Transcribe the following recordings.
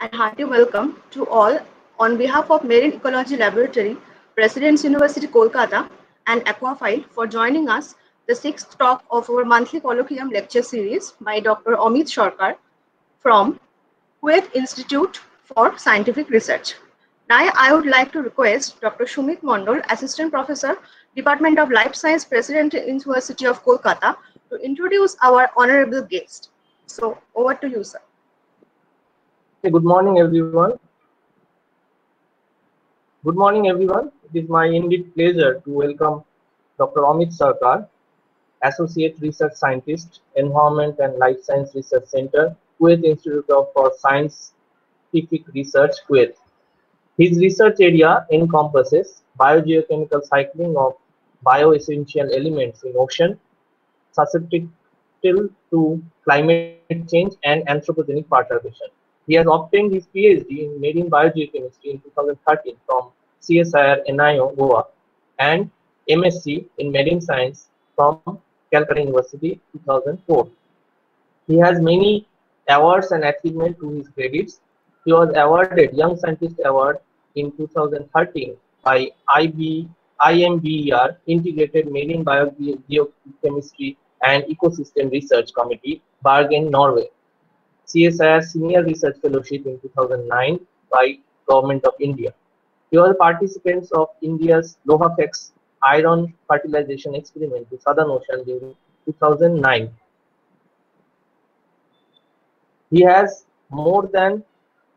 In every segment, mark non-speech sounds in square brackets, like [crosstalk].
and hearty welcome to all on behalf of Marine Ecology Laboratory, Presidency University Kolkata, and Aquaphile for joining us the sixth talk of our monthly colloquium lecture series by Dr. Amit Sarkar from Kuwait Institute for Scientific Research. Now, I would like to request Dr. Shumit Mondol, Assistant Professor, Department of Life Science, Presidency, University of Kolkata, to introduce our honorable guest. So, over to you, sir. Good morning, everyone. Good morning, everyone. It is my indeed pleasure to welcome Dr. Amit Sarkar, Associate Research Scientist, Environment and Life Science Research Center, Kuwait Institute of uh, for Scientific Research, Kuwait. His research area encompasses biogeochemical cycling of bioessential elements in ocean, susceptible to climate change and anthropogenic perturbation. He has obtained his PhD in marine biogeochemistry in 2013 from CSIR NIO Goa and MSc in marine science from Calcutta University 2004. He has many awards and achievements to his credits. He was awarded Young Scientist Award in 2013 by IB, IMBER Integrated Marine Biogeochemistry and Ecosystem Research Committee, Bergen, Norway. CSIR Senior Research Fellowship in 2009 by Government of India. He was a participant of India's Lohafex iron fertilization experiment to Southern Ocean during 2009. He has more than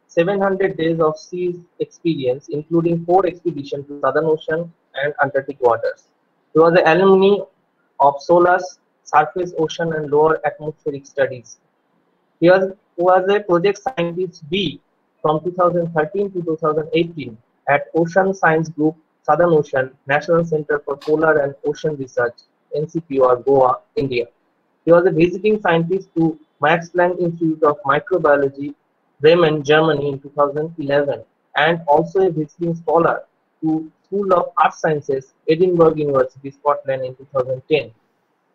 700 days of sea experience, including four expeditions to Southern Ocean and Antarctic waters. He was an alumni of SOLAS, Surface Ocean and Lower Atmospheric Studies. He was, was a project scientist B from 2013 to 2018 at Ocean Science Group, Southern Ocean, National Center for Polar and Ocean Research, NCPOR, Goa, India. He was a visiting scientist to Max Planck Institute of Microbiology, Bremen, Germany in 2011, and also a visiting scholar to School of Earth Sciences, Edinburgh University, Scotland in 2010.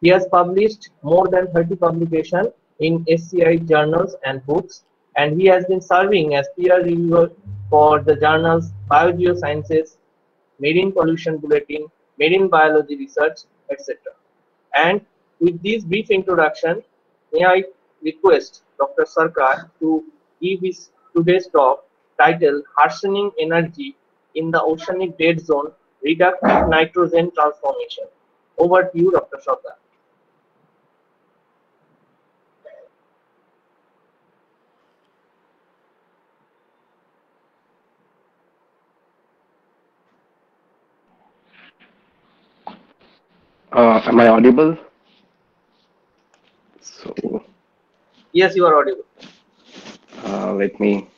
He has published more than 30 publications in SCI journals and books, and he has been serving as peer reviewer for the journals Biogeosciences, Marine Pollution Bulletin, Marine Biology Research, etc. And with this brief introduction, may I request Dr. Sarkar to give his today's talk titled Harnessing Energy in the Oceanic Dead Zone Reductive Nitrogen Transformation. Over to you, Dr. Sarkar. Uh, am I audible? So Yes, you are audible. uh, let me.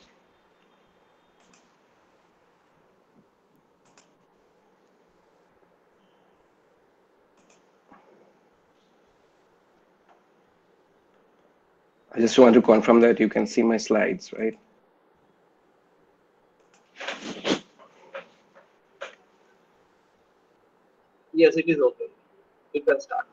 I just want to confirm that you can see my slides, right? Yes, it is okay. You can start.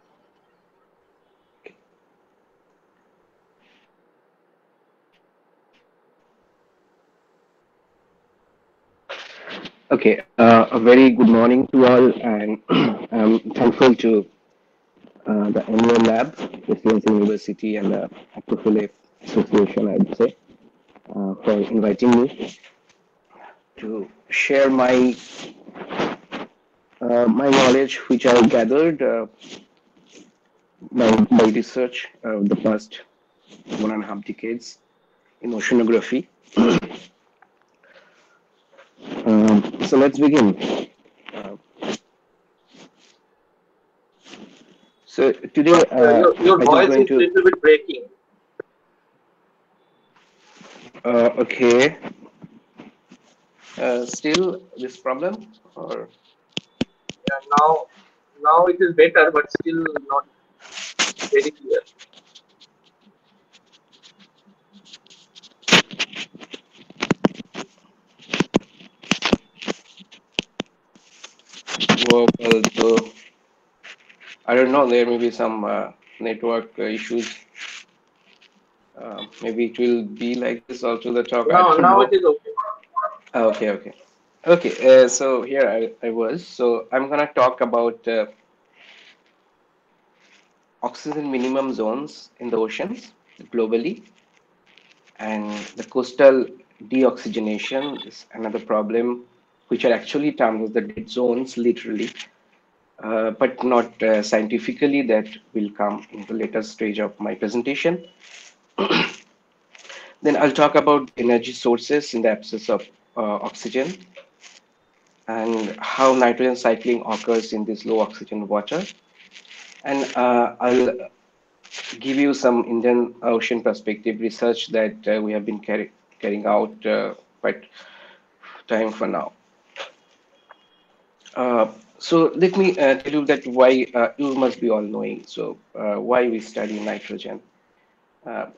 Okay, uh, a very good morning to all, and [clears throat] I'm thankful to uh, the MEL Lab, the CNC University, and the Aquaphile Association, I would say, uh, for inviting me to share my uh, my knowledge, which I gathered uh, by, by research uh, the past one and a half decades in oceanography. [coughs] Um, so let's begin. Uh, so today, uh, your your voice is a to- little bit breaking. uh, okay. Uh, still this problem or Yeah, now, now it is better, but still not very clear. well, I don't know. There may be some uh, network uh, issues. Uh, maybe it will be like this also the talk. I Now, know. it is okay. Oh, Okay, okay. Okay, uh, so here I, I was. So I'm gonna talk about uh, oxygen minimum zones in the oceans globally. And the coastal deoxygenation is another problem, which are actually termed as the dead zones, literally, uh, but not uh, scientifically. That will come in the later stage of my presentation. [coughs] then I'll talk about energy sources in the absence of uh, oxygen and how nitrogen cycling occurs in this low oxygen water. And uh, I'll give you some Indian Ocean perspective research that uh, we have been carry, carrying out uh, quite time for now. Uh, so let me uh, tell you that why uh, you must be all knowing. So why we study nitrogen.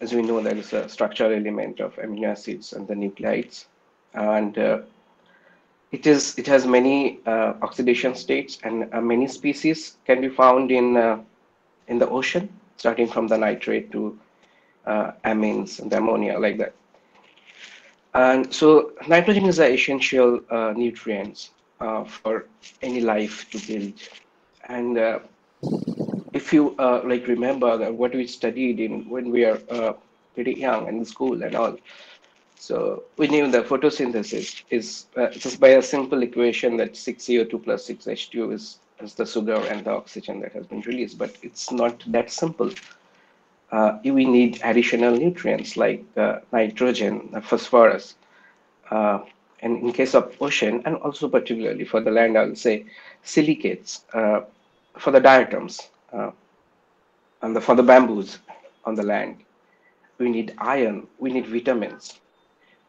As we know, that is a structural element of amino acids and the nucleides, and it is it has many uh, oxidation states, and uh, many species can be found in uh, in the ocean, starting from the nitrate to uh, amines and ammonia, like that. And so nitrogen is an essential uh, nutrient uh, for any life to build. And if you like remember what we studied in when we are pretty young in school and all, so we knew that photosynthesis is uh, just by a simple equation that 6CO2 plus 6H2 is, is the sugar and the oxygen that has been released, but it's not that simple. Uh, we need additional nutrients like uh, nitrogen, phosphorus, uh, and in case of ocean, and also particularly for the land, I'll say silicates uh, for the diatoms, uh, and the, for the bamboos on the land. We need iron, we need vitamins.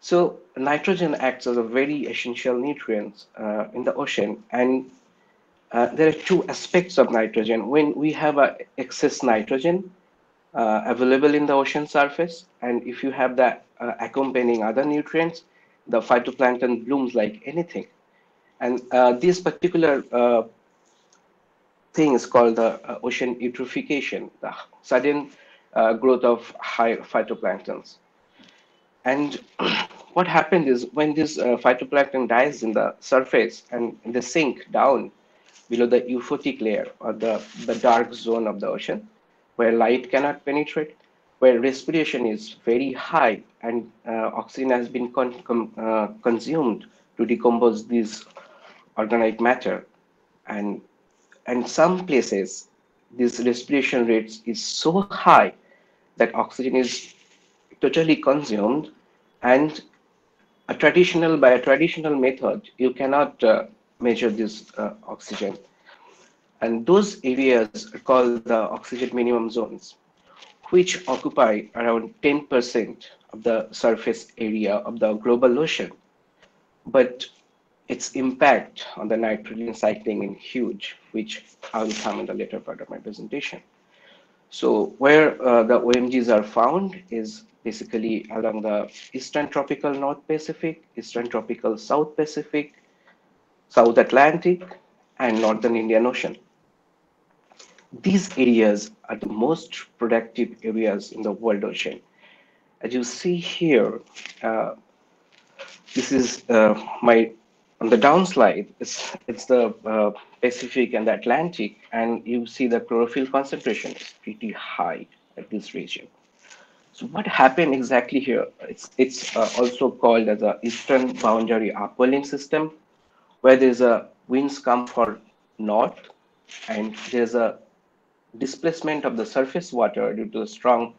So nitrogen acts as a very essential nutrient uh, in the ocean, and uh, there are two aspects of nitrogen. When we have a excess nitrogen uh, available in the ocean surface, and if you have that uh, accompanying other nutrients, the phytoplankton blooms like anything. And uh, this particular uh, thing is called the uh, ocean eutrophication, the sudden uh, growth of high phytoplanktons. And [clears throat] what happened is when this uh, phytoplankton dies in the surface and they sink down below the euphotic layer or the, the dark zone of the ocean, where light cannot penetrate, where respiration is very high and uh, oxygen has been con com, uh, consumed to decompose this organic matter. And and some places, this respiration rates is so high that oxygen is totally consumed and a traditional by a traditional method you cannot uh, measure this uh, oxygen. And those areas are called the oxygen minimum zones which occupy around 10% of the surface area of the global ocean. But its impact on the nitrogen cycling is huge which i will come in the later part of my presentation so where uh, the OMZs are found is basically along the eastern tropical North Pacific, eastern tropical South Pacific, South Atlantic, and northern Indian Ocean. These areas are the most productive areas in the world ocean. As you see here, uh, this is uh, my on the downslide. It's it's the uh, Pacific and the Atlantic, and you see the chlorophyll concentration is pretty high at this region. So what happened exactly here? It's, it's uh, also called as a eastern boundary upwelling system, where there's a winds come for north, and there's a displacement of the surface water due to a strong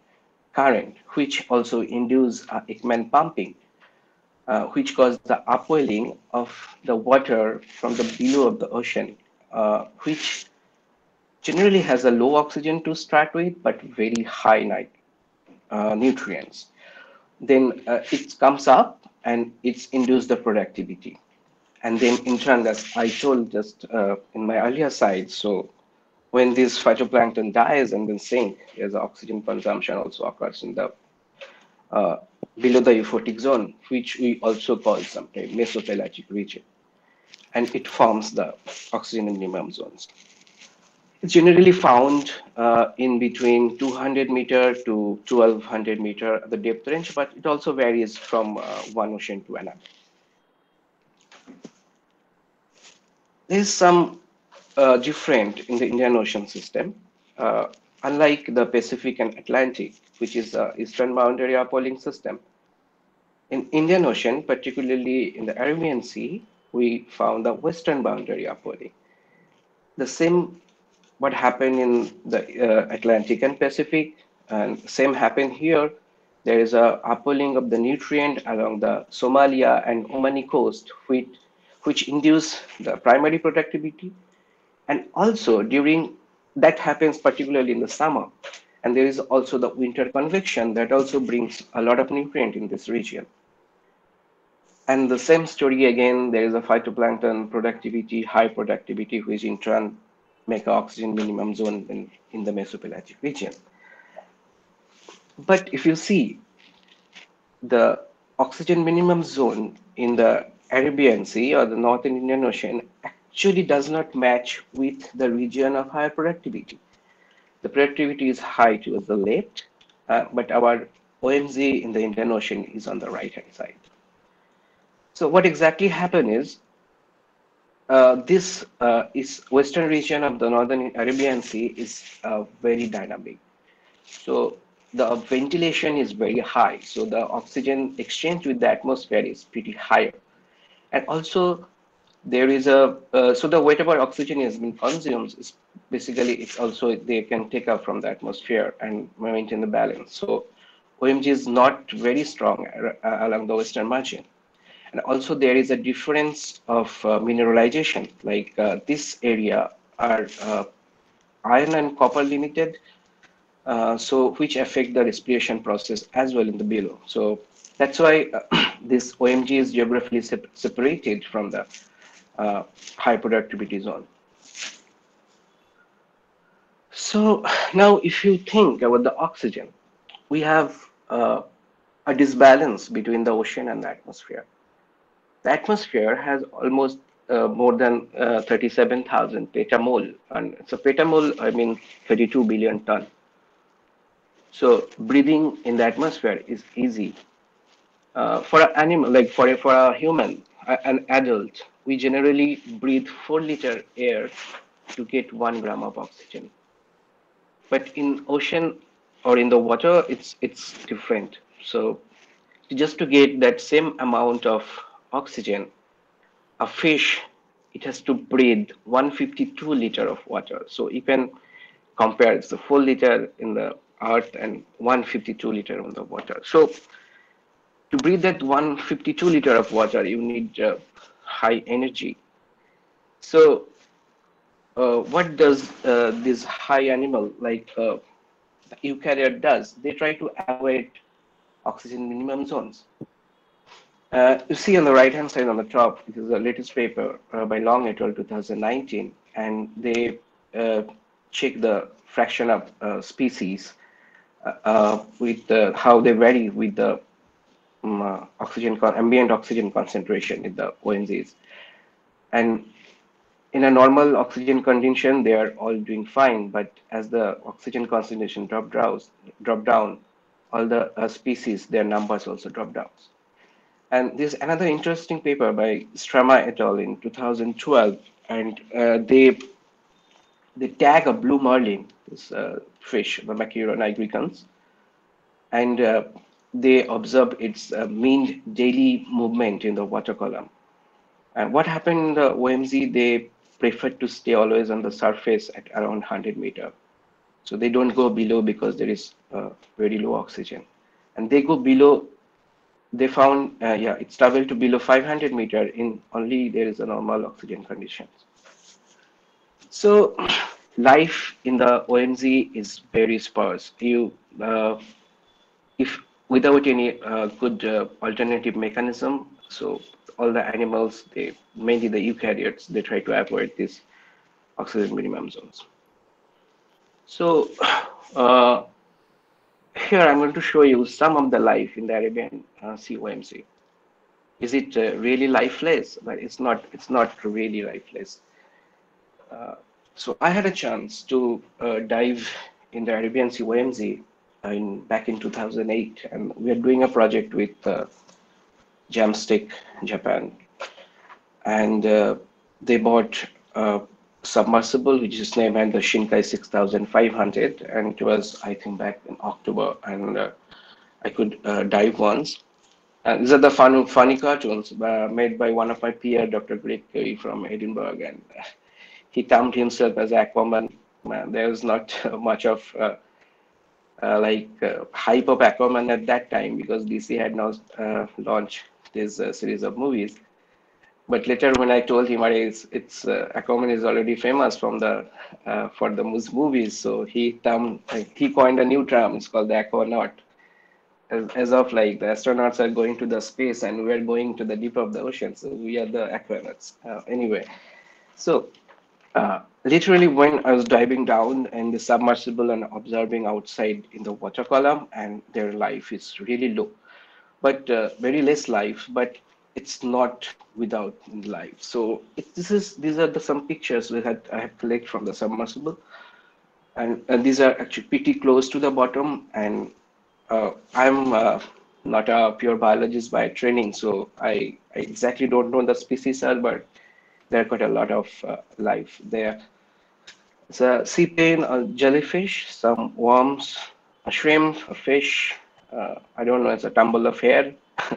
current, which also induce uh, Ekman pumping, uh, which caused the upwelling of the water from the below of the ocean, uh, which generally has a low oxygen to start with, but very high night uh, nutrients. Then uh, it comes up and it's induced the productivity. And then in turn, as I told just uh, in my earlier slide, so when this phytoplankton dies and then sink, there's oxygen consumption also occurs in the uh, below the euphotic zone, which we also call sometimes mesopelagic region. And it forms the oxygen minimum zones. It's generally found uh, in between 200 meter to 1200 meter the depth range, but it also varies from uh, one ocean to another. There's some uh, different in the Indian Ocean system. Uh, unlike the Pacific and Atlantic, which is the eastern boundary upwelling system, in Indian Ocean, particularly in the Arabian Sea, we found the western boundary upwelling. The same what happened in the uh, Atlantic and Pacific, and same happened here. There is a upwelling of the nutrient along the Somalia and Omani coast, which, which induce the primary productivity. And also during that happens particularly in the summer. And there is also the winter convection that also brings a lot of nutrient in this region. And the same story again, there is a phytoplankton productivity, high productivity, which in turn make oxygen minimum zone in, in the mesopelagic region. But if you see the oxygen minimum zone in the Arabian Sea or the Northern Indian Ocean actually does not match with the region of higher productivity. The productivity is high towards the left, uh, but our OMZ in the Indian Ocean is on the right hand side. So what exactly happened is uh, this uh, is western region of the northern Arabian Sea is uh, very dynamic. So the ventilation is very high. So the oxygen exchange with the atmosphere is pretty higher. And also there is a, uh, so the whatever oxygen has been consumed is basically it's also they can take up from the atmosphere and maintain the balance. So OMZ is not very strong uh, along the western margin. And also there is a difference of uh, mineralization, like uh, this area are uh, iron and copper limited, uh, so which affect the respiration process as well in the below. So that's why uh, [clears throat] this OMZ is geographically sep separated from the uh, high productivity zone. So now if you think about the oxygen, we have a disbalance between the ocean and the atmosphere the atmosphere has almost uh, more than uh, 37,000 petamole. And so petamole, I mean 32 billion ton. So breathing in the atmosphere is easy. Uh, for an animal, like for a, for a human, an adult, we generally breathe 4 liter air to get 1 gram of oxygen. But in ocean or in the water, it's, it's different. So just to get that same amount of oxygen, a fish, it has to breathe 152 liter of water. So you can compare it's the full liter in the earth and 152 liter on the water. So to breathe that 152 liter of water, you need uh, high energy. So uh, what does uh, this high animal like uh, eukaryote does? They try to avoid oxygen minimum zones. Uh, you see on the right hand side on the top, this is the latest paper uh, by Long et al. 2019, and they uh, check the fraction of uh, species uh, uh, with how they vary with the um, oxygen ambient oxygen concentration in the OMZs. And in a normal oxygen condition, they are all doing fine, but as the oxygen concentration drop, drows, drop down, all the species, their numbers also drop down. And there's another interesting paper by Stramma et al. in 2012, and uh, they they tag a blue marlin, this uh, fish, the Makaira nigricans, and uh, they observe its uh, mean daily movement in the water column. And what happened in the OMZ, they prefer to stay always on the surface at around 100 meter. So they don't go below because there is uh, very low oxygen. And they go below they found, uh, yeah, it's traveled to below 500 meter in only there is a normal oxygen conditions. So [clears throat] life in the OMZ is very sparse. You, uh, if without any uh, good uh, alternative mechanism, so all the animals, they mainly the eukaryotes, they try to avoid these oxygen minimum zones. So [clears throat] uh, here I'm going to show you some of the life in the Arabian uh, OMZ. Is it uh, really lifeless? But it's not. It's not really lifeless. Uh, so I had a chance to uh, dive in the Arabian Sea OMZ in back in 2008, and we are doing a project with uh, JAMSTEC Japan, and uh, they bought submersible which is named the Shinkai 6500, and it was I think back in October, and uh, I could uh, dive once. And these are the fun, funny cartoons uh, made by one of my peer, Dr. Greg Carey from Edinburgh, and [laughs] he termed himself as Aquaman. Man, there was not [laughs] much of uh, uh, like uh, hype of Aquaman at that time because DC had not uh, launched this uh, series of movies. But later, when I told him, it's, it's uh, Aquaman is already famous from the for the movies, so he termed he coined a new term. It's called the Aquanaut. As, as of like the astronauts are going to the space and we're going to the deep of the ocean, so we are the aquanauts. anyway, so uh, literally when I was diving down in the submersible and observing outside in the water column and their life is really low, but uh, very less life, but it's not without life. So this is these are the some pictures we had I have collected from the submersible, and, and these are actually pretty close to the bottom. And uh, I'm uh, not a pure biologist by training, so I, I exactly don't know the species are, but there are quite a lot of uh, life there. It's a sea pen, a jellyfish, some worms, a shrimp, a fish. Uh, I don't know, it's a tumble of hair. [laughs]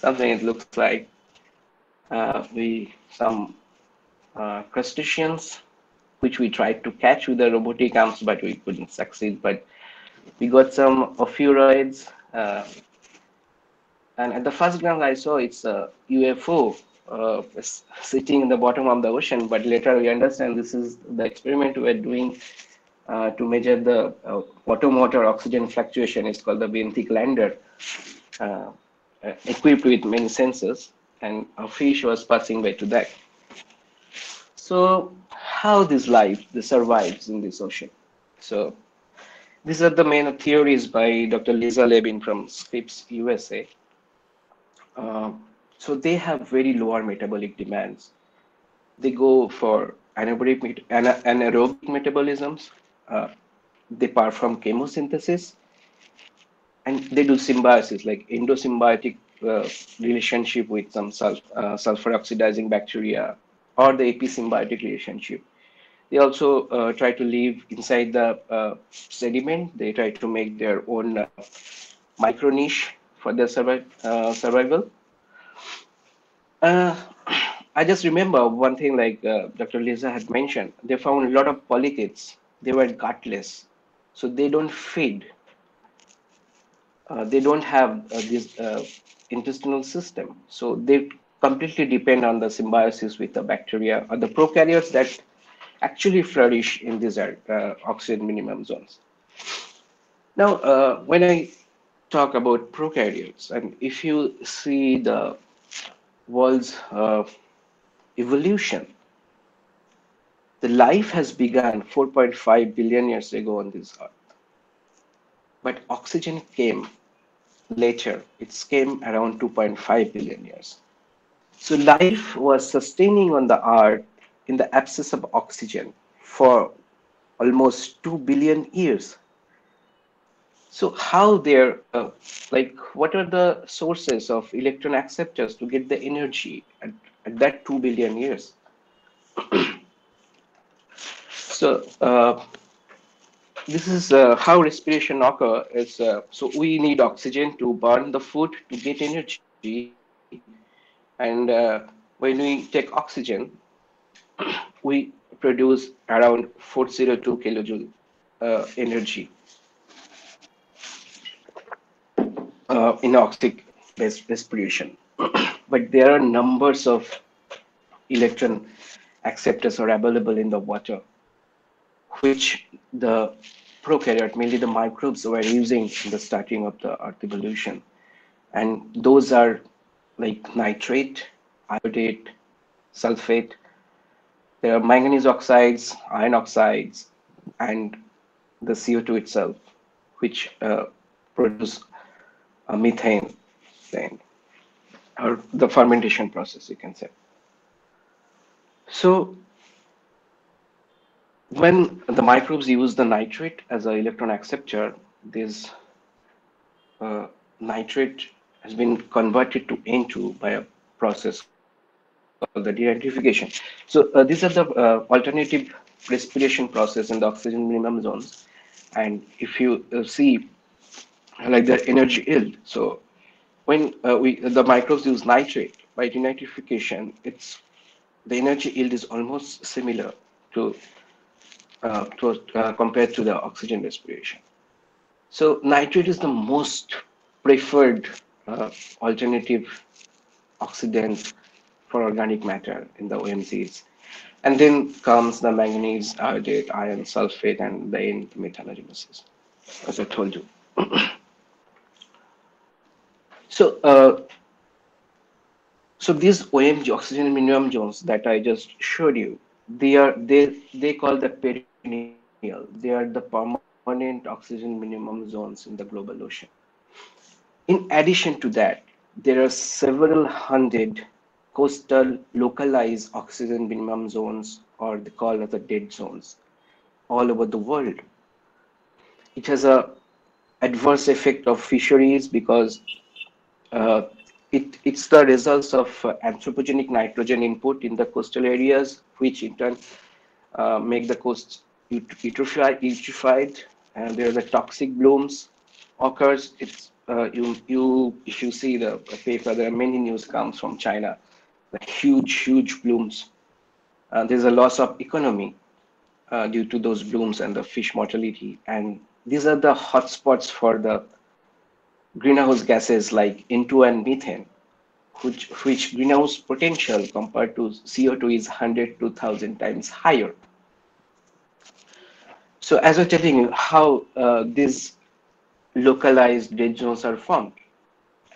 Something it looks like. Uh, we some uh, crustaceans, which we tried to catch with the robotic arms, but we couldn't succeed. But we got some ophiuroids. Uh, and at the first glance, I saw it's a UFO uh, sitting in the bottom of the ocean. But later we understand this is the experiment we're doing uh, to measure the uh, water oxygen fluctuation. It's called the benthic lander, uh, equipped with many sensors, and a fish was passing by to that. So how this life this survives in this ocean? So these are the main theories by Dr. Lisa Levin from Scripps USA. Uh, so they have very lower metabolic demands. They go for anaerobic, ana anaerobic metabolisms. Uh, they perform chemosynthesis, and they do symbiosis, like endosymbiotic uh, relationship with some sulf uh, sulfur oxidizing bacteria, or the episymbiotic relationship. They also uh, try to live inside the uh, sediment. They try to make their own uh, micro niche for their survi survival uh, I just remember one thing like Dr. Lisa had mentioned. They found a lot of polychaetes. They were gutless. So they don't feed. Uh, they don't have uh, this uh, intestinal system. So they completely depend on the symbiosis with the bacteria or the prokaryotes that actually flourish in these uh, oxygen minimum zones. Now, when I talk about prokaryotes, and if you see the world's uh, evolution. The life has begun 4.5 billion years ago on this earth. But oxygen came later. It came around 2.5 billion years. So life was sustaining on the earth in the absence of oxygen for almost 2 billion years. So how they're uh, like, what are the sources of electron acceptors to get the energy at, at that 2 billion years? [clears throat] so uh, this is uh, how respiration occur. Is uh, so we need oxygen to burn the food to get energy. And uh, when we take oxygen [clears throat] we produce around 402 kilojoule uh, energy uh, inoxic respiration. [clears throat] but there are numbers of electron acceptors are available in the water, which the prokaryote, mainly the microbes, were using in the starting of the earth evolution. And those are like nitrate, iodate, sulfate. There are manganese oxides, iron oxides, and the CO2 itself, which uh, produce a methane then, or the fermentation process, you can say. So when the microbes use the nitrate as an electron acceptor, this uh, nitrate has been converted to N2 by a process called the denitrification. So uh, these are the uh, alternative respiration process in the oxygen minimum zones. And if you uh, see like the energy yield, so when uh, we the microbes use nitrate by denitrification, it's the energy yield is almost similar to uh, to uh, compared to the oxygen respiration. So nitrate is the most preferred uh, alternative oxidant for organic matter in the OMZs. And then comes the manganese, iodate, iron, sulfate, and then methanogenesis, as I told you. [clears throat] so, uh, so these OMZ, oxygen minimum zones that I just showed you, they are they they call the perennial. They are the permanent oxygen minimum zones in the global ocean. In addition to that, there are several hundred coastal localized oxygen minimum zones, or they call as the dead zones, all over the world. It has a adverse effect of fisheries because uh, it, it's the results of uh, anthropogenic nitrogen input in the coastal areas, which in turn uh, make the coast eutrophied, eutrophied and there the toxic blooms occurs. It's uh, you you if you see the paper, there are many news comes from China, the huge huge blooms. Uh, there's a loss of economy uh, due to those blooms and the fish mortality, and these are the hotspots for the greenhouse gases like N2 and methane, which which greenhouse potential compared to CO2 is 100 to 1000 times higher. So as I'm telling you, how uh, these localized zones are formed,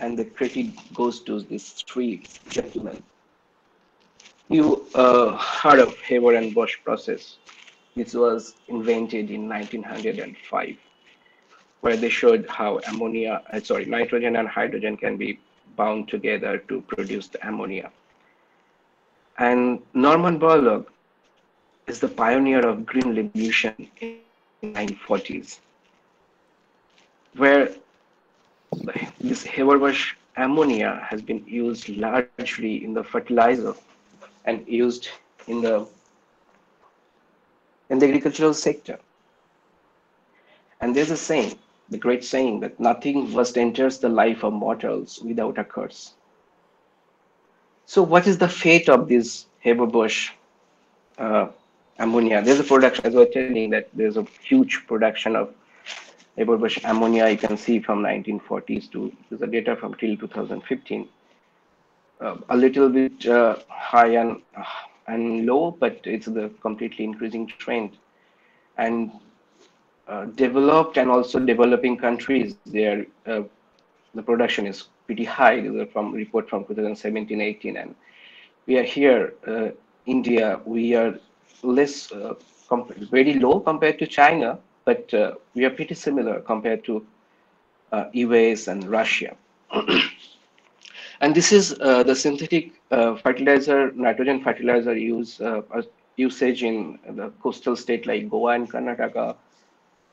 and the credit goes to these three gentlemen. You uh, heard of Haber and Bosch process. This was invented in 1905, where they showed how ammonia, uh, sorry, nitrogen and hydrogen can be bound together to produce the ammonia. And Norman Borlaug is the pioneer of green revolution in 1940s, where this Haber-Bosch ammonia has been used largely in the fertilizer and used in the in the agricultural sector. And there's a saying, the great saying that nothing first enters the life of mortals without a curse. So what is the fate of this Haber-Bosch uh, ammonia? There's a production, as I was telling that there's a huge production of Haber-Bosch ammonia. You can see from 1940s to, there's a data from till 2015. Uh, a little bit uh, high and, uh, and low, but it's the completely increasing trend. And uh, developed and also developing countries, there uh, the production is pretty high. These from report from 2017-18, and we are here, uh, India. We are less, uh, very low compared to China, but uh, we are pretty similar compared to US and Russia. [clears throat] and this is the synthetic fertilizer, nitrogen fertilizer use usage in the coastal state like Goa and Karnataka,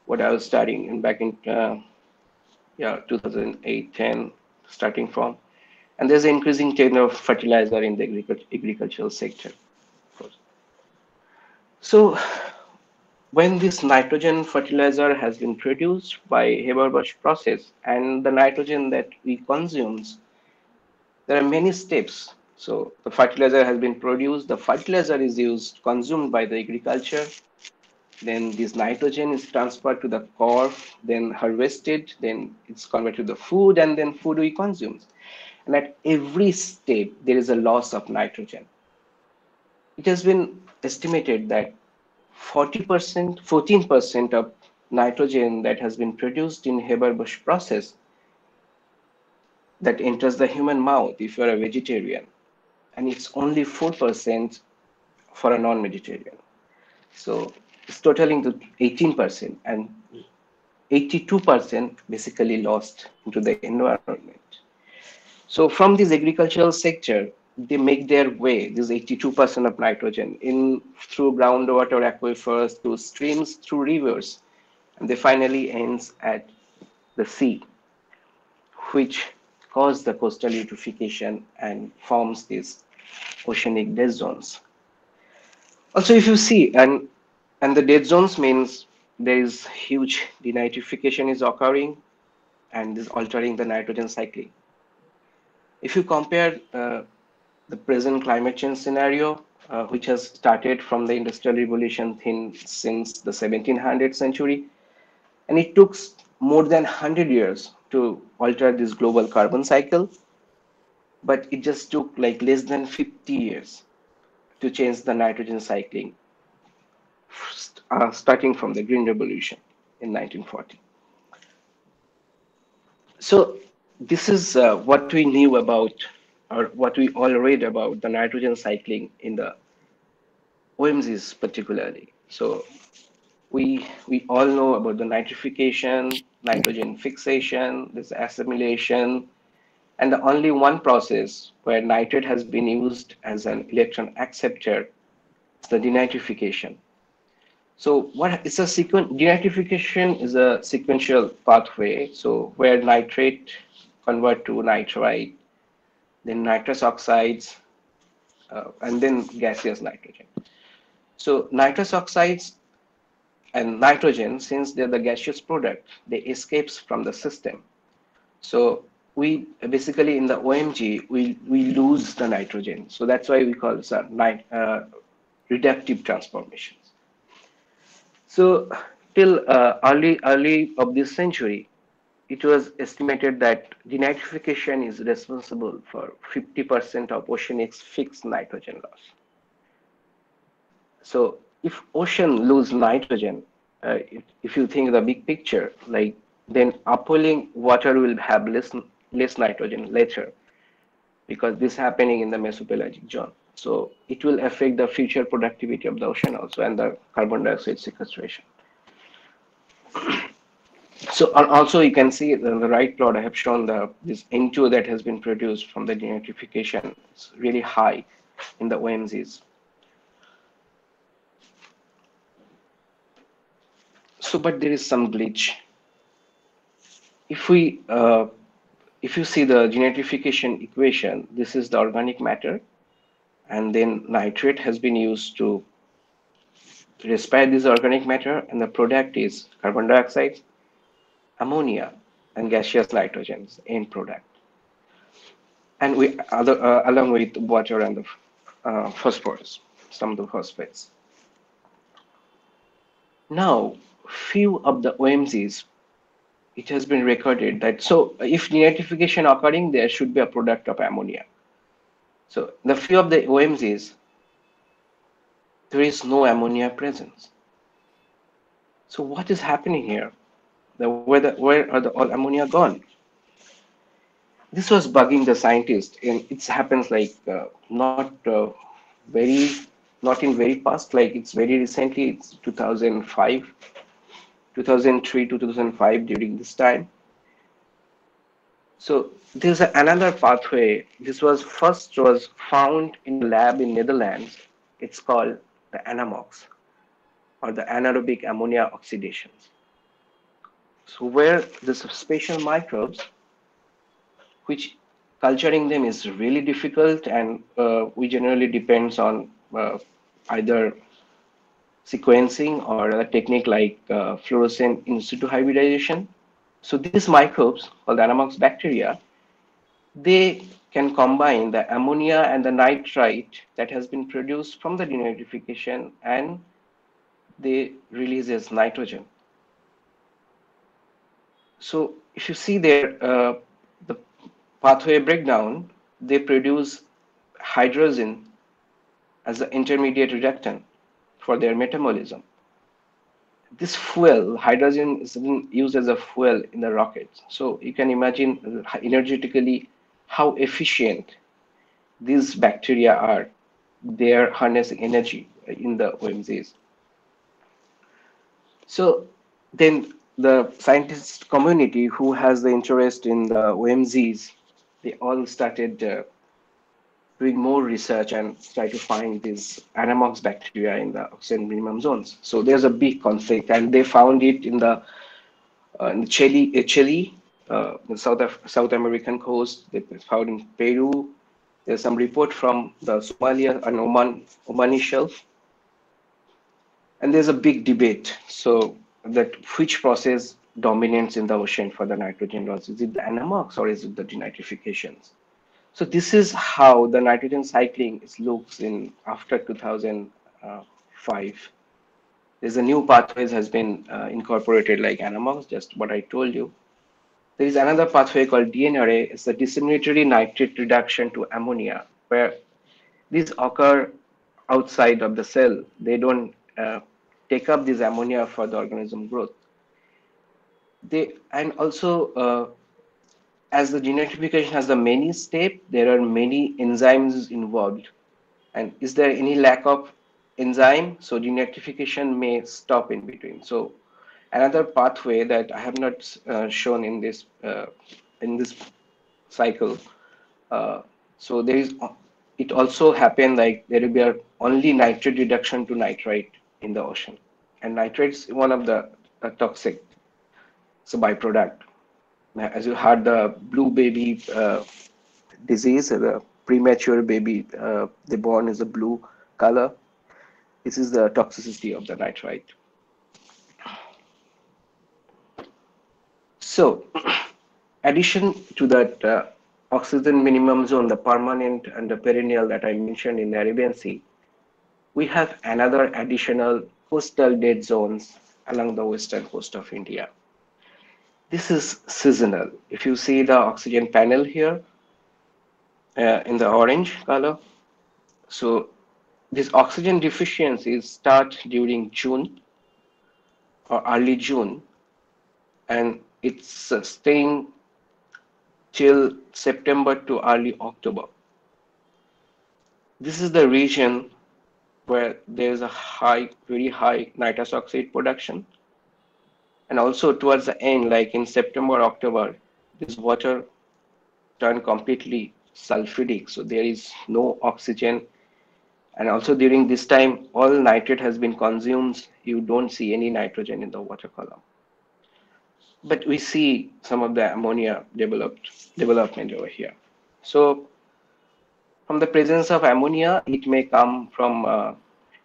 what I was studying in back in uh, yeah 2008 10 starting from and there's an increasing trend of fertilizer in the agricultural sector so when this nitrogen fertilizer has been produced by Haber-Bosch process and the nitrogen that we consumes there are many steps so the fertilizer has been produced the fertilizer is used consumed by the agriculture then this nitrogen is transferred to the core, then harvested, then it's converted to the food, and then food we consume. And at every step, there is a loss of nitrogen. It has been estimated that 40%, 14% of nitrogen that has been produced in Haber-Bosch process that enters the human mouth if you're a vegetarian. And it's only 4% for a non-vegetarian. So it's totaling to 18% and 82% basically lost into the environment. So from this agricultural sector, they make their way, this 82% of nitrogen, in through groundwater aquifers, through streams, through rivers, and they finally ends at the sea, which causes the coastal eutrophication and forms these oceanic dead zones. Also, if you see, and and the dead zones means there is huge denitrification is occurring and is altering the nitrogen cycling. If you compare uh, the present climate change scenario, uh, which has started from the industrial revolution in, since the 1700th century, and it took more than 100 years to alter this global carbon cycle, but it just took like less than 50 years to change the nitrogen cycling, uh, starting from the Green Revolution in 1940. So this is uh, what we knew about, or what we all read about the nitrogen cycling in the OMZs particularly. So we we all know about the nitrification, nitrogen fixation, this assimilation, and the only one process where nitrate has been used as an electron acceptor is the denitrification. So what is a sequence? Denitrification is a sequential pathway. So where nitrate convert to nitrite, then nitrous oxides, uh, and then gaseous nitrogen. So nitrous oxides and nitrogen, since they're the gaseous product, they escapes from the system. So we basically in the OMZ, we, we lose the nitrogen. So that's why we call this a uh, reductive transformations. So till uh, early, early of this century, it was estimated that denitrification is responsible for 50% of oceanics fixed nitrogen loss. So if ocean lose nitrogen, uh, if, if, you think the big picture, like then upwelling water will have less less nitrogen later, because this happening in the mesopelagic zone. So it will affect the future productivity of the ocean also and the carbon dioxide sequestration. So also you can see in the right plot I have shown the this N2 that has been produced from the denitrification. Is really high in the OMZs. so but there is some glitch. If we uh, if you see the denitrification equation this is the organic matter and then nitrate has been used to respire this organic matter and the product is carbon dioxide ammonia and gaseous nitrogens in product and we other uh, along with water and the uh, phosphorus some of the phosphates now few of the OMZs, it has been recorded that so if denitrification occurring, there should be a product of ammonia. So the few of the OMZs, there is no ammonia presence. So what is happening here? Where, the, where are the all ammonia gone? This was bugging the scientist, and it happens like uh, not uh, very, not in very past, like it's very recently, it's 2005 2003 to 2005 during this time. So there's another pathway. This was first was found in a lab in Netherlands. It's called the ANAMMOX or the anaerobic ammonia oxidations. So where the special microbes, which culturing them is really difficult and uh, we generally depends on uh, either sequencing or a technique like uh, fluorescent in situ hybridization. So these microbes, called Anammox bacteria, they can combine the ammonia and the nitrite that has been produced from the denitrification and they releases nitrogen. So if you see there, uh, the pathway breakdown, they produce hydrogen as an intermediate reductant for their metabolism. This fuel, hydrogen, is used as a fuel in the rockets. So you can imagine energetically how efficient these bacteria are. They are harnessing energy in the OMZs. So then the scientist community who has the interest in the OMZs, they all started uh, doing more research and try to find these anammox bacteria in the oxygen minimum zones. So there's a big conflict, and they found it in the, uh, in Chile, uh, Chile uh, the South Af South American coast. They found in Peru. There's some report from the Somalia and Oman Omani shelf, and there's a big debate. So that which process dominates in the ocean for the nitrogen loss? Is it the anammox or is it the denitrifications? So this is how the nitrogen cycling looks in after 2005. There's a new pathways has been uh, incorporated like anammox, just what I told you. There is another pathway called DNRA. It's the dissimilatory nitrate reduction to ammonia, where these occur outside of the cell. They don't uh, take up this ammonia for the organism growth. They and also uh, as the denitrification has the many step, there are many enzymes involved. And is there any lack of enzyme? So denitrification may stop in between. So another pathway that I have not uh, shown in this uh, in this cycle. Uh, so there is it also happened like there will be only nitrate reduction to nitrite in the ocean, and nitrates one of the uh, toxic. It's a byproduct as you heard, the blue baby uh, disease, the premature baby, uh, the born is a blue color. This is the toxicity of the nitrite. So, [clears throat] addition to that uh, oxygen minimum zone, the permanent and the perennial that I mentioned in the Arabian Sea, we have another additional coastal dead zones along the western coast of India. This is seasonal. If you see the oxygen panel here uh, in the orange color, so this oxygen deficiencies start during June or early June, and it's sustained till September to early October. This is the region where there's a high, very high nitrous oxide production. And also towards the end like in september october this water turned completely sulfidic. So there is no oxygen. And also during this time all nitrate has been consumed. You don't see any nitrogen in the water column. But we see some of the ammonia developed development over here. So from the presence of ammonia it may come from uh,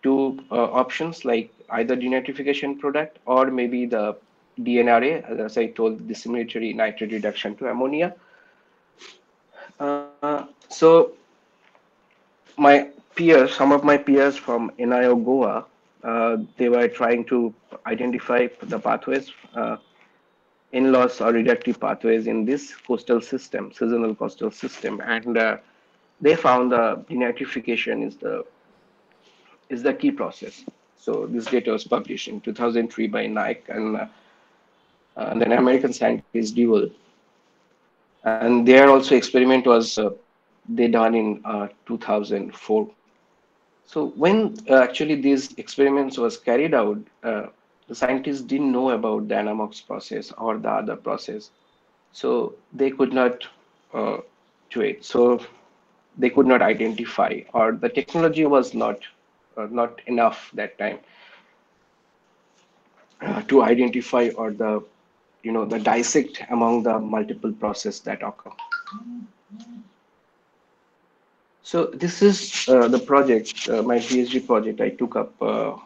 two uh, options like either denitrification product or maybe the DNRA, as I told, dissimilatory nitrate reduction to ammonia. Uh, so my peers, some of my peers from NIO Goa, uh, they were trying to identify the pathways, uh, in-loss or reductive pathways in this coastal system, seasonal coastal system, and uh, they found the denitrification is the is the key process. So this data was published in 2003 by Naik and uh, then American scientist Devol. And their also experiment was uh, they done in uh, 2004. So when uh, actually these experiments was carried out, uh, the scientists didn't know about the anammox process or the other process. So they could not uh, do it. So they could not identify or the technology was not not enough that time to identify or the you know, the dissect among the multiple process that occur. So this is uh, the project, uh, my PhD project I took up uh,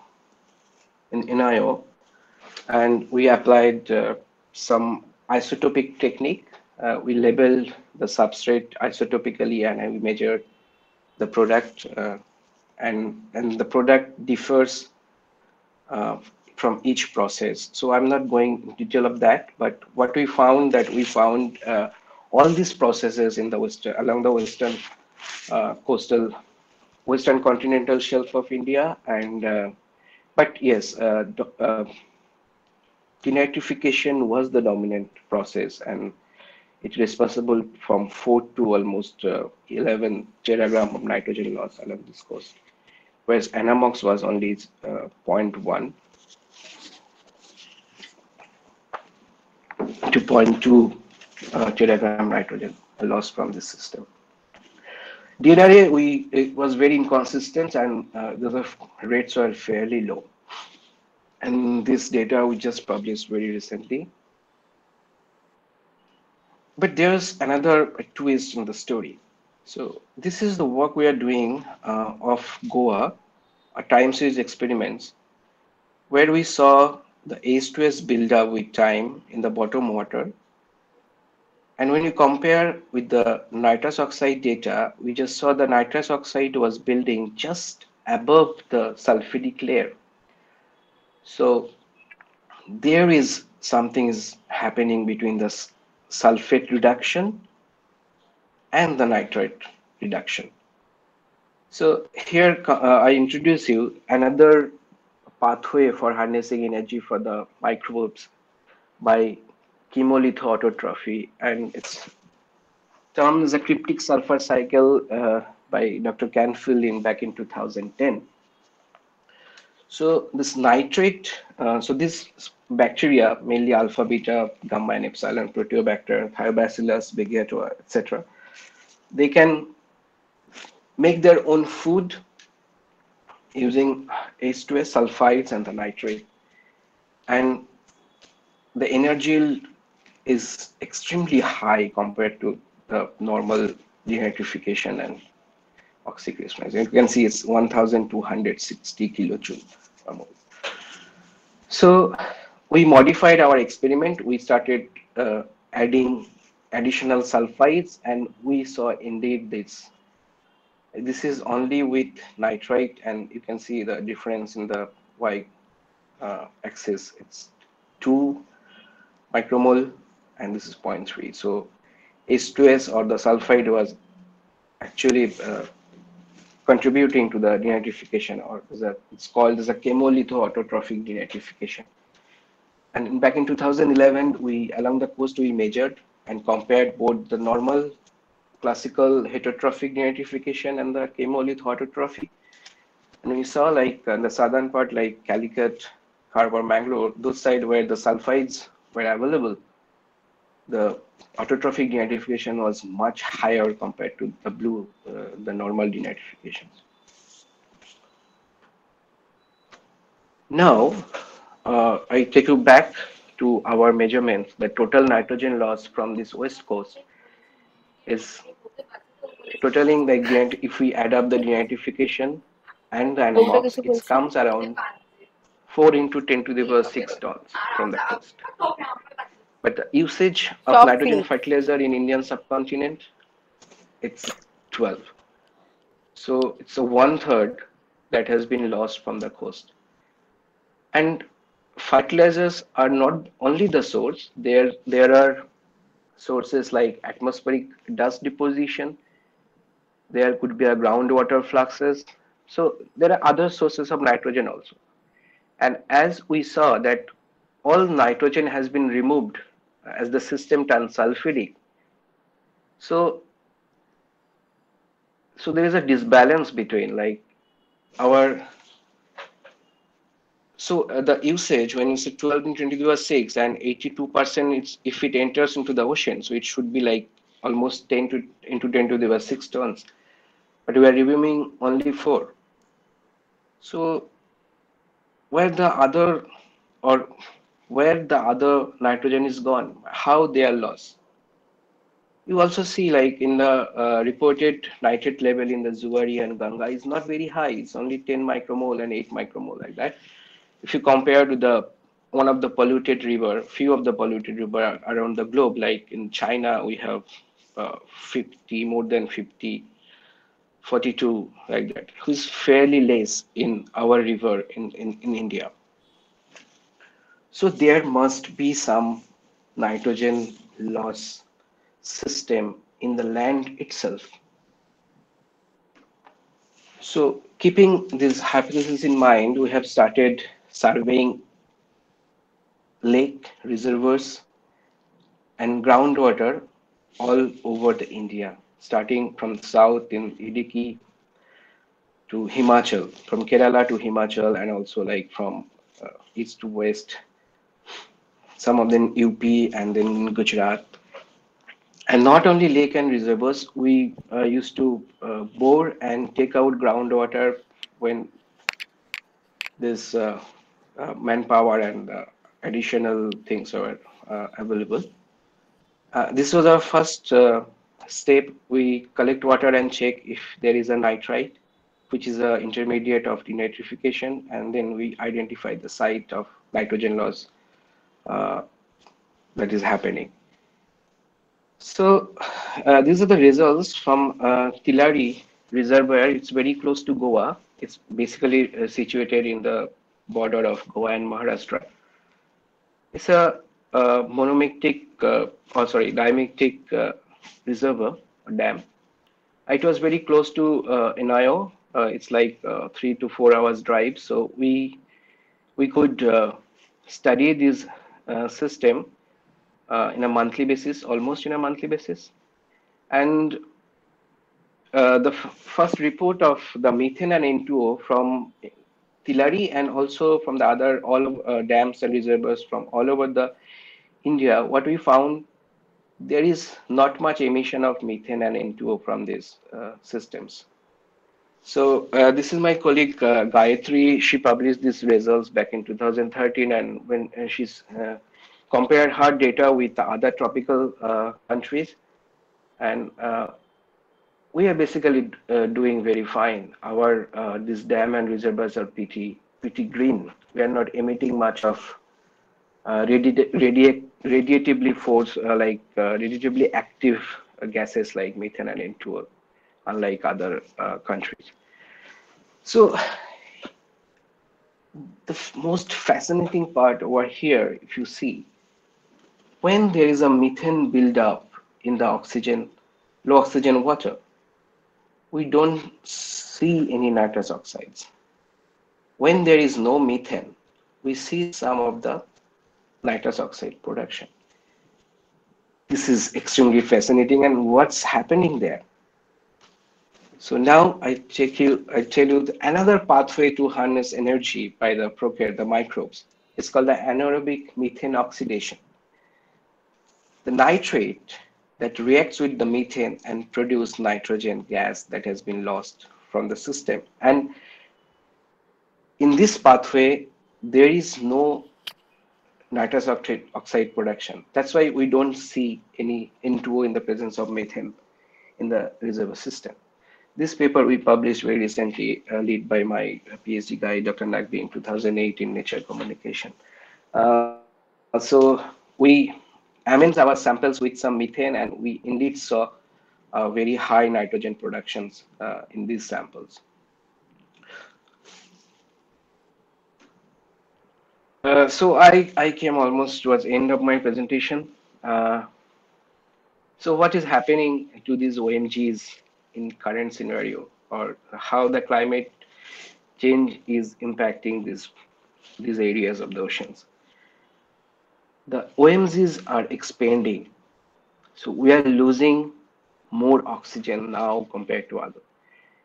in NIO, and we applied uh, some isotopic technique. Uh, we labeled the substrate isotopically and we measured the product uh, and, and the product differs from each process. So I'm not going into detail of that, but what we found that we found uh, all these processes in the western along the western uh, coastal western continental shelf of India, and uh, but yes, uh, uh, denitrification was the dominant process, and it's responsible from four to almost uh, 11 teragram of nitrogen loss along this coast, whereas anammox was only 0.1 2.2 uh, teragram nitrogen loss from the system. DNRA, we it was very inconsistent and uh, the rates were fairly low. And this data we just published very recently. But there's another twist in the story. So this is the work we are doing uh, of Goa, a time series experiments, where we saw the H2S build up with time in the bottom water and when you compare with the nitrous oxide data, we just saw the nitrous oxide was building just above the sulfidic layer. So there is something is happening between the sulfate reduction and the nitrate reduction. So here uh, I introduce you another pathway for harnessing energy for the microbes by chemolithoautotrophy, and it's termed as a cryptic sulfur cycle uh, by Dr. Canfield in back in 2010. So this nitrate, uh, so this bacteria, mainly alpha, beta, gamma, and epsilon, proteobacter, thiobacillus, beggiatoa, etc., they can make their own food using H2S sulfides and the nitrate. And the energy is extremely high compared to the normal denitrification and oxycrystallization. You can see it's 1,260 kilojoule per mole. So we modified our experiment. We started uh, adding additional sulfides and we saw indeed this. This is only with nitrite and you can see the difference in the y uh, axis. It's 2 micromole and this is 0.3. So H2S or the sulfide was actually uh, contributing to the denitrification or it's called as a chemolithoautotrophic denitrification. And back in 2011, we along the coast we measured and compared both the normal classical heterotrophic denitrification and the chemolithoautotrophy. And we saw like in the southern part, like Calicut, Karwar, Mangalore, those side where the sulfides were available, the autotrophic denitrification was much higher compared to the blue, uh, the normal denitrifications. Now, uh, I take you back to our measurements. The total nitrogen loss from this west coast is totaling like if we add up the denitrification and the anammox, it comes around 4 into 10 to the power 6 tons from the coast. But the usage of Top nitrogen fertilizer in Indian subcontinent, it's 12. So it's a one third that has been lost from the coast. And fertilizers are not only the source, there, there are sources like atmospheric dust deposition, there could be a groundwater fluxes. So there are other sources of nitrogen also. And as we saw that all nitrogen has been removed as the system turns sulfidic. So, so there is a disbalance between like our so uh, the usage when you say 12 into 10 to the 6 and 82 percent it's if it enters into the ocean so it should be like almost 10 to into 10 to the power 6 tons but we are reviewing only 4 so where the other or where the other nitrogen is gone, how they are lost. You also see like in the uh, reported nitrate level in the Zuari and Ganga is not very high. It's only 10 micromole and 8 micromole like that. If you compare to the one of the polluted river, few of the polluted river around the globe, like in China, we have uh, 50, more than 50, 42 like that, who's fairly less in our river in, in, in India. So there must be some nitrogen loss system in the land itself. So keeping this hypothesis in mind, we have started surveying lake reservoirs and groundwater all over the India, starting from south in Idukki to Himachal, from Kerala to Himachal, and also like from uh, east to west some of them UP and then Gujarat. and not only lake and reservoirs, we uh, used to uh, bore and take out groundwater when this uh, uh manpower and uh, additional things were uh, available. this was our first step. We collect water and check if there is a nitrite, which is an intermediate of denitrification, and then we identify the site of nitrogen loss that is happening. So uh, these are the results from uh, Tilari Reservoir. It's very close to Goa. It's basically uh, situated in the border of Goa and Maharashtra. It's a, a monomictic, uh, oh sorry, dimictic uh, reservoir dam. It was very close to uh. Uh, it's like uh, three to four hours drive. So we we could study this system uh, in a monthly basis, almost in a monthly basis. And uh, the first report of the methane and N2O from Tilari and also from the other all of, uh, dams and reservoirs from all over the India, what we found there is not much emission of methane and N2O from these uh, systems. So uh, this is my colleague uh, Gayatri. She published these results back in 2013, and when uh, she's uh, compared her data with the other tropical uh, countries. And uh, we are basically doing very fine. Our this dam and reservoirs are pretty pretty green. We are not emitting much of radi radi radiatively force like radiatively active gases like methane and N2O unlike other uh, countries so the most fascinating part over here if you see when there is a methane buildup in the oxygen, low oxygen water, we don't see any nitrous oxides. When there is no methane, we see some of the nitrous oxide production. This is extremely fascinating and what's happening there. So now I take you, I tell you another pathway to harness energy by the prokaryote, the microbes. It's called the anaerobic methane oxidation the nitrate that reacts with the methane and produce nitrogen gas that has been lost from the system. And in this pathway, there is no nitrous oxide production. That's why we don't see any N2O in the presence of methane in the reservoir system. This paper we published very recently, uh, led by my PhD guy, Dr. Naqvi in 2008 in Nature Communication. Uh, so we amines our samples with some methane and we indeed saw uh, very high nitrogen productions uh, in these samples. Uh, so I, I came almost towards end of my presentation. Uh, so what is happening to these OMZs in current scenario or how the climate change is impacting these, these areas of the oceans? the OMZs are expanding. So we are losing more oxygen now compared to other.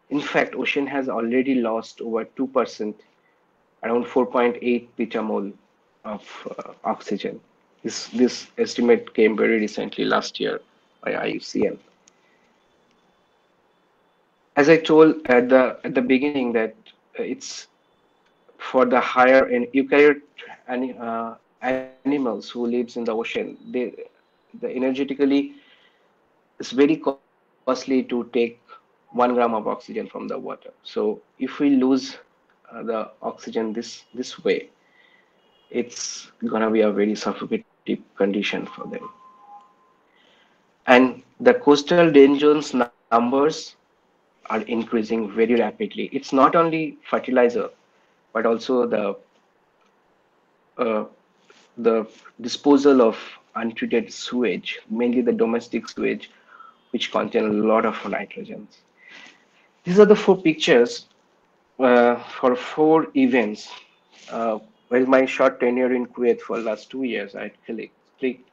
In fact, ocean has already lost over 2%, around 4.8 petamole of uh, oxygen. This, this estimate came very recently last year by IUCN. As I told at the at the beginning that it's for the higher and eukaryote uh, animals who lives in the ocean they the energetically it's very costly to take one gram of oxygen from the water. So if we lose uh, the oxygen this this way it's gonna be a very suffocating condition for them. And the coastal danger numbers are increasing very rapidly it's not only fertilizer but also the uh, the disposal of untreated sewage, mainly the domestic sewage, which contain a lot of nitrogens. These are the four pictures uh, for four events. Uh, well, my short tenure in Kuwait for last two years, I clicked. clicked.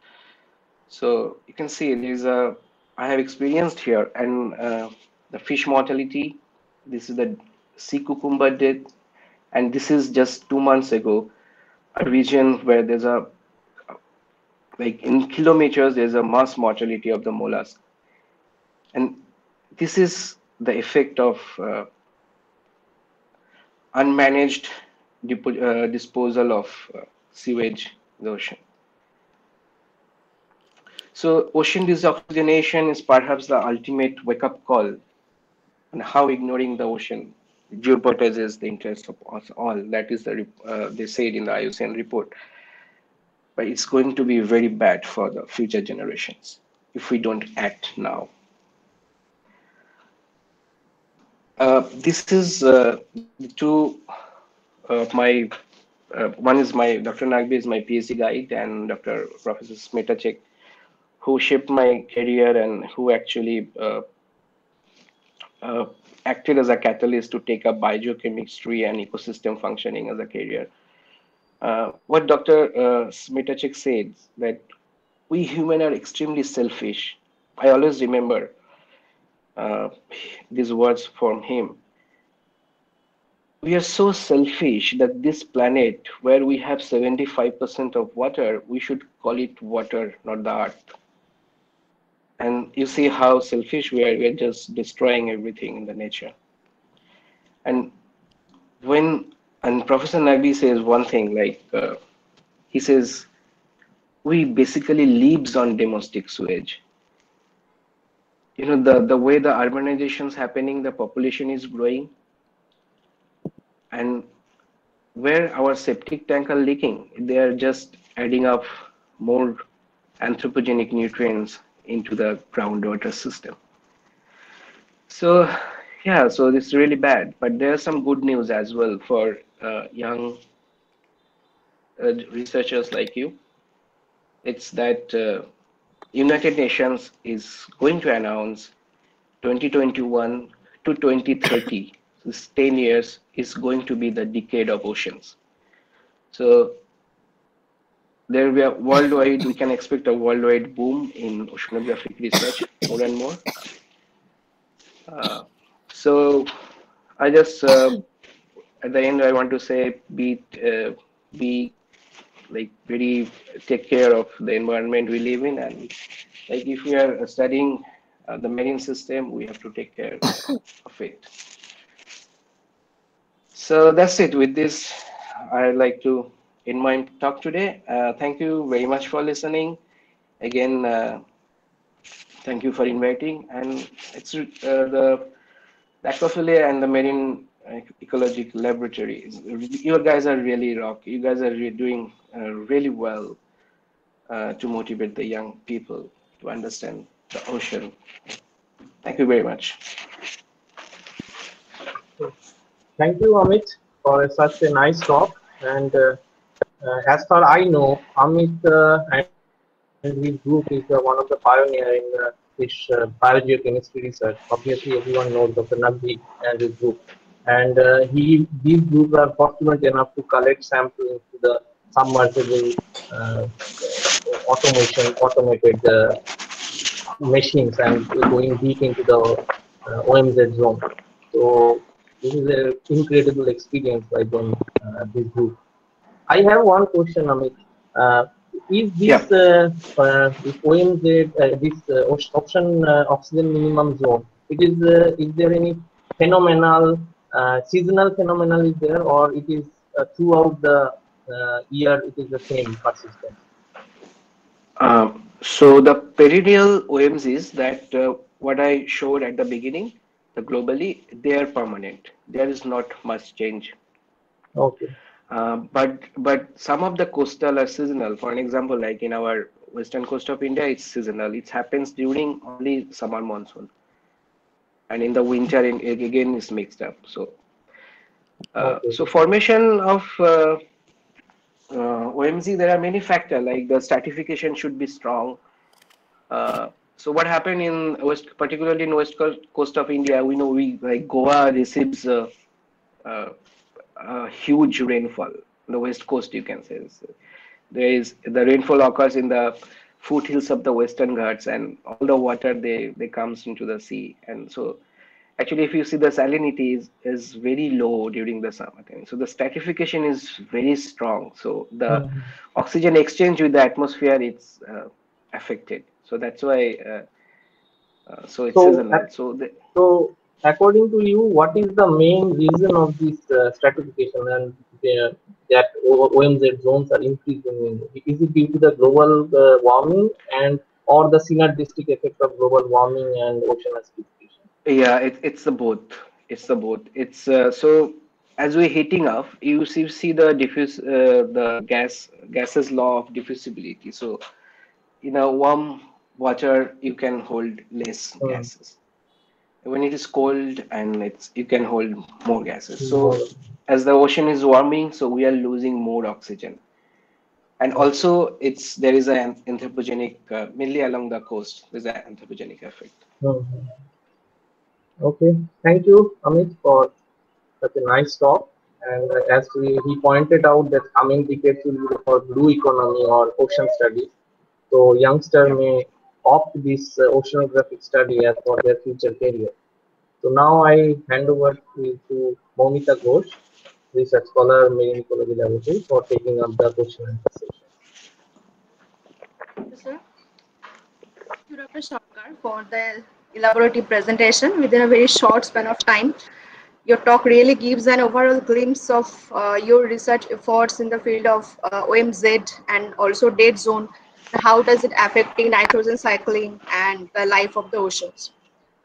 So you can see there's a, I have experienced here and uh, the fish mortality. This is the sea cucumber death. And this is just two months ago a region where there's a like in kilometers, there's a mass mortality of the mollusk. And this is the effect of uh, unmanaged uh, disposal of uh, sewage in the ocean. So ocean desoxygenation is perhaps the ultimate wake-up call on how ignoring the ocean jeopardizes the interests of us all. That is the uh, they said in the IUCN report. But it's going to be very bad for the future generations if we don't act now. Uh, this is uh, two of my uh, one is my Dr. Naqvi is my PhD guide and Dr. Professor Smetacek who shaped my career and who actually uh, acted as a catalyst to take up biogeochemistry and ecosystem functioning as a career. Uh, what Dr. Uh, Smetacek said that we human are extremely selfish. I always remember uh, these words from him. We are so selfish that this planet, where we have 75% of water, we should call it water, not the earth and you see how selfish we are we're just destroying everything in the nature. And when and professor Naqvi says one thing like uh, he says we basically lives on domestic sewage. You know the the way the urbanization is happening the population is growing. And where our septic tank are leaking they are just adding up more anthropogenic nutrients into the groundwater system. So yeah, so this is really bad, but there's some good news as well for uh, young uh, researchers like you. It's that uh, United Nations is going to announce 2021 to 2030, this 10 years is going to be the decade of oceans. So there will be a worldwide, we can expect a worldwide boom in oceanographic research more and more. Uh, so I just, uh, at the end, I want to say, be, uh, be like very, take care of the environment we live in. And like if we are studying uh, the marine system, we have to take care of it. So that's it. With this, I'd like to in my talk today. Uh, thank you very much for listening. Again, uh, thank you for inviting. And it's uh, the Aquaphilia and the Marine Ecological Laboratory. You guys are really rock. You guys are re doing uh, really well uh, to motivate the young people to understand the ocean. Thank you very much. Thank you, Amit, for such a nice talk. And uh, as far I know, Amit uh, and his group is uh, one of the pioneers in this biogeochemistry research. Obviously, everyone knows Dr. Naqvi and his group. And he, these groups are fortunate enough to collect samples into the submersible automation, automated machines and going deep into the uh, OMZ zone. So this is an incredible experience by them, uh, this group. I have one question, Amit. Uh, is this yeah. uh, uh, this OMZ uh, this uh, ocean uh, oxygen minimum zone? It is is there any phenomenal seasonal phenomenon is there, or it is throughout the year it is the same persistent? Um, so the perennial OMZs that what I showed at the beginning, the globally, they are permanent. There is not much change. Okay. Uh, but but some of the coastal are seasonal. For an example, like in our western coast of India, it's seasonal. It happens during only summer monsoon, and in the winter, in, again, it's mixed up. So, uh, okay. so formation of uh, uh OMZ, there are many factors like the stratification should be strong. Uh, so what happened in west, particularly in west coast of India, we know we like Goa receives uh, huge rainfall. The west coast, you can say. There is the rainfall occurs in the foothills of the Western Ghats, and all the water they they comes into the sea, and so actually if you see the salinity is, is very low during the summer time. So the stratification is very strong. So the Mhm. oxygen exchange with the atmosphere it's uh, affected. So that's why. Uh, uh, so it's So, seasonal. So the, So, according to you, what is the main reason of this uh, stratification and the, that OMZ zones are increasing? Is it due to the global uh, warming and or the synergistic effect of global warming and ocean acidification? Yeah, it, it's the both. It's the both. It's uh, so as we're heating up, you see, see the diffuse uh, the gas gases law of diffusibility. So in a warm water, you can hold less Hmm. gases. When it is cold and it's you can hold more gases. So as the ocean is warming, so we are losing more oxygen. And also, it's there is an anthropogenic uh, mainly along the coast. There's an anthropogenic effect. Mhm. Okay, thank you, Amit, for such a nice talk. And uh, as we, he pointed out that coming decades will be for blue economy or ocean studies. So youngster may opt this uh, oceanographic study for their future career. So now I hand over to, to Momita Ghosh, research scholar, Marine Ecology Laboratory, for taking up the question and session. Sir. You, Dr. For the elaborative presentation within a very short span of time. Your talk really gives an overall glimpse of uh, your research efforts in the field of uh, OMZ and also dead zone. How does it affecting nitrogen cycling and the life of the oceans?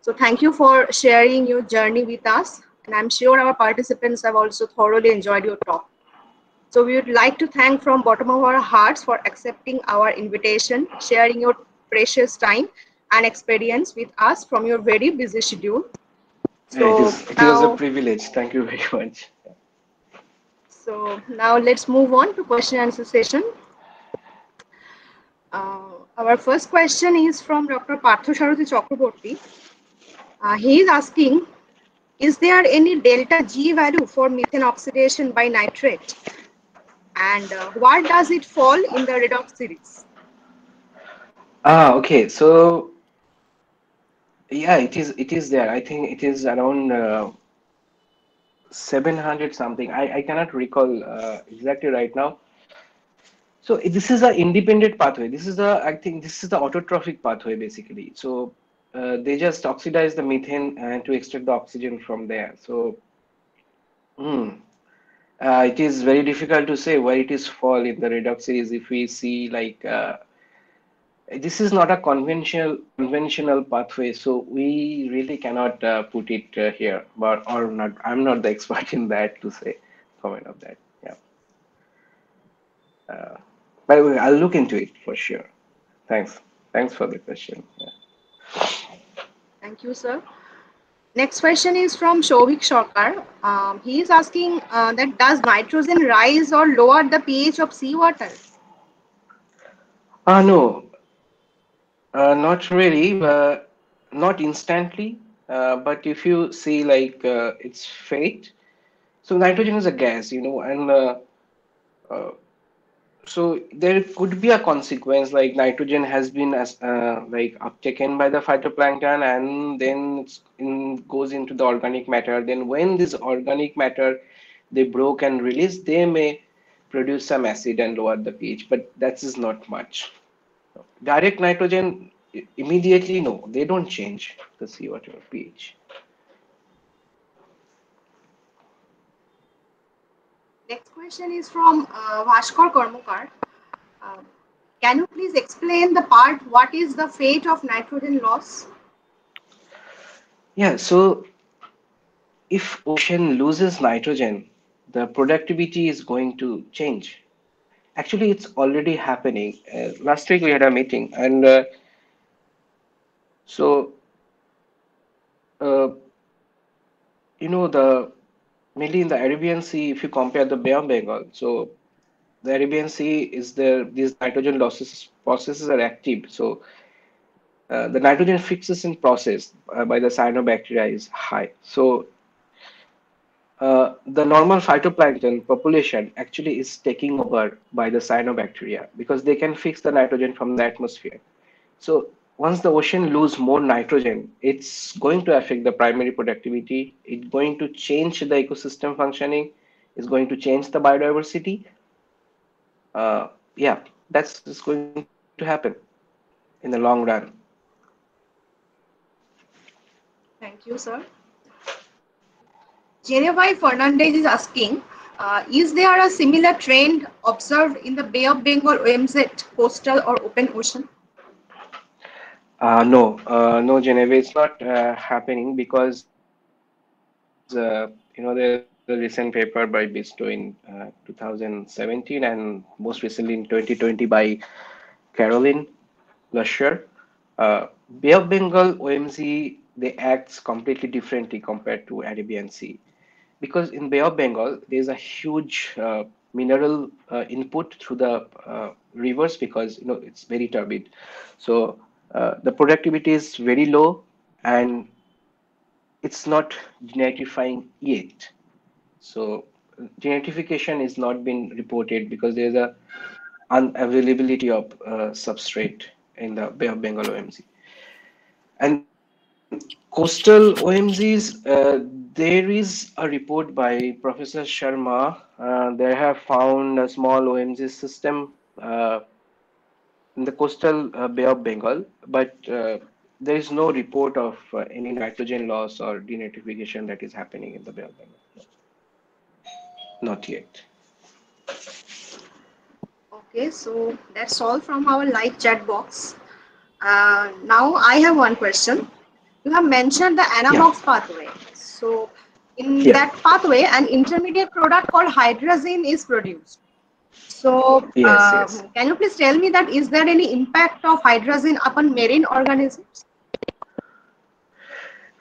So thank you for sharing your journey with us. And I'm sure our participants have also thoroughly enjoyed your talk. So we would like to thank from bottom of our hearts for accepting our invitation, sharing your precious time and experience with us from your very busy schedule. it, So is, it was a privilege. Thank you very much. so now let's move on to question and answer session. Uh, our first question is from Dr. Partho Sarathi Chakraborty. Uh, he is asking, is there any delta G value for methane oxidation by nitrate? And uh, where does it fall in the redox series? Ah, okay. So yeah, it is. It is there. I think it is around uh, 700 something. I I cannot recall uh, exactly right now. So this is an independent pathway. This is the I think this is the autotrophic pathway basically. So uh, they just oxidize the methane and to extract the oxygen from there. So hmm, uh, it is very difficult to say where it is fall in the redox series if we see like. Uh, this is not a conventional conventional pathway so we really cannot uh, put it uh, here but or not i'm not the [laughs] expert in that to say comment of that yeah uh, way, i'll look into it for sure thanks thanks for the question yeah. Thank you, sir. Next question is from Shovik Shorkar. Um, he is asking uh, that does nitrogen rise or lower the pH of seawater? Ah, no, uh, not really, uh, not instantly. Uh, but if you see like uh, its fate, so nitrogen is a gas, you know, and uh, uh, so there could be a consequence like nitrogen has been as uh, like uptaken by the phytoplankton and then it's in, goes into the organic matter. Then when this organic matter they broke and release, they may produce some acid and lower the pH, but that is not much direct nitrogen immediately no they don't change the seawater ph Next question is from uh, Bhaskar Karmakar. Uh, can you please explain the part what is the fate of nitrogen loss? yeah so if ocean loses nitrogen the productivity is going to change actually it's already happening uh, last week we had a meeting and uh, so uh, you know the mainly in the arabian sea if you compare the bay of bengal so the Arabian Sea is there, these nitrogen losses processes are active. So uh, the nitrogen fixes in process uh, by the cyanobacteria is high. So uh, the normal phytoplankton population actually is taking over by the cyanobacteria because they can fix the nitrogen from the atmosphere. So once the ocean lose more nitrogen, it's going to affect the primary productivity. It's going to change the ecosystem functioning. It's going to change the biodiversity. Uh, yeah, that's, that's going to happen in the long run. Thank you, sir. Genevieve Fernandez is asking, uh, is there a similar trend observed in the Bay of Bengal OMZ coastal or open ocean? Uh, no, uh, no, Genevieve, it's not uh, happening because uh, you know the, the recent paper by Bristow in uh, 2017 and most recently in 2020 by Caroline Löscher. Uh, Bay of Bengal OMZ they acts completely differently compared to Arabian Sea because in Bay of Bengal there's a huge mineral input through the rivers because you know it's very turbid. So uh, the productivity is very low and it's not denitrifying yet. So denitrification is not been reported because there's a unavailability of uh, substrate in the Bay of Bengal OMZ. And coastal OMZs, uh, there is a report by Professor Sharma. Uh, they have found a small OMZ system uh, in the coastal uh, Bay of Bengal, but uh, there is no report of uh, any nitrogen loss or denitrification that is happening in the Bay of Bengal. Not yet. Okay, so that's all from our live chat box. Uh, now I have one question. You have mentioned the Anammox pathway. So in Yeah. that pathway, an intermediate product called hydrazine is produced. So Yes, uh, yes. can you please tell me that is there any impact of hydrazine upon marine organisms?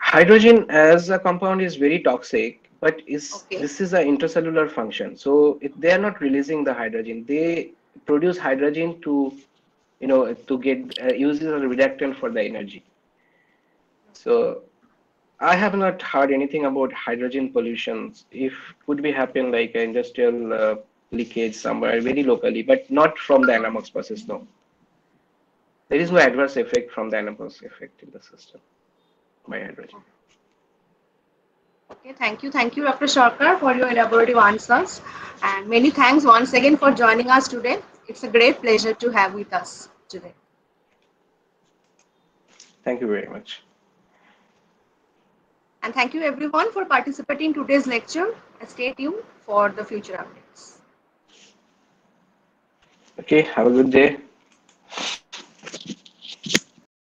Hydrazine as a compound is very toxic, but is Okay. this is an intercellular function. So if they are not releasing the hydrazine, they produce hydrazine to, you know, to get uh, use it as a reductant for the energy. So I have not heard anything about hydrazine pollutions. If could be happen like industrial uh, leakage somewhere very locally, but not from the Anammox process. No, there is no adverse effect from the Anammox effect in the system by hydrazine. Okay, thank you. Thank you, Dr. Sarkar, for your elaborative answers. And many thanks once again for joining us today. It's a great pleasure to have with us today. Thank you very much. And thank you everyone for participating in today's lecture. Stay tuned for the future updates. Okay, have a good day.